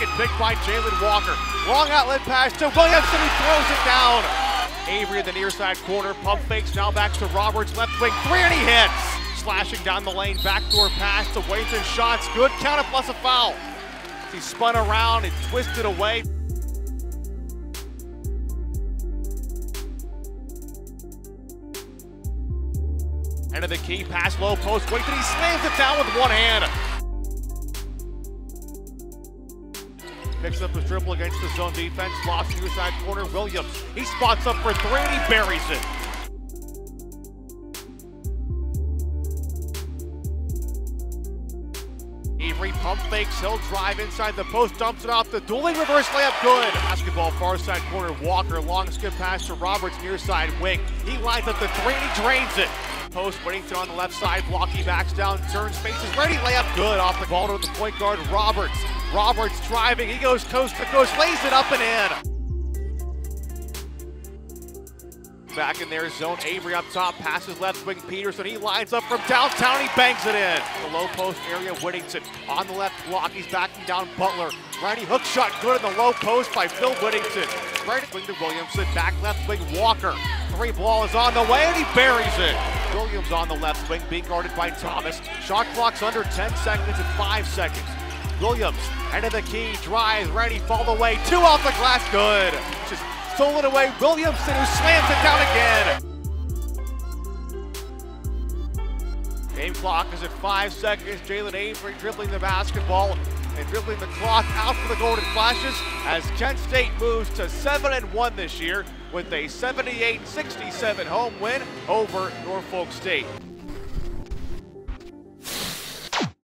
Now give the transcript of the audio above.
pocket, picked by Jaylin Walker. Long outlet pass to Williamson, he throws it down. Avery in the near side corner, pump fakes, now back to Roberts, left wing, three and he hits. Slashing down the lane, backdoor pass to Wayton, shots good, counter plus a foul. He spun around and twisted away. End of the key, pass low post, Wayton, he slams it down with one hand. Picks up his dribble against the zone defense, lost near side corner, Williams. He spots up for three and he buries it. Avery pump fakes, he'll drive inside the post, dumps it off the dueling reverse layup, good. Basketball far side corner, Walker, long skip pass to Roberts near side wing. He lines up the three and he drains it. Post, Whittington on the left side, blocky backs down, turns, faces, ready, layup, good. Off the ball to the point guard, Roberts. Roberts driving, he goes coast to coast, lays it up and in. Back in their zone, Avery up top, passes left wing Peterson. He lines up from downtown, he bangs it in. The low post area, Whittington on the left block. He's backing down Butler. Righty hook shot good in the low post by Phil Whittington. Right wing to Williamson, back left wing Walker. Three ball is on the way and he buries it. Williams on the left wing, being guarded by Thomas. Shot clock's under 10 seconds and 5 seconds. Williams, end of the key, drives, ready, fall the way, two off the glass, good. Just stolen away, Williamson who slams it down again. Game clock is at five seconds. Jalen Avery dribbling the basketball and dribbling the clock out for the Golden Flashes as Kent State moves to 7 and 1 this year with a 78-67 home win over Norfolk State.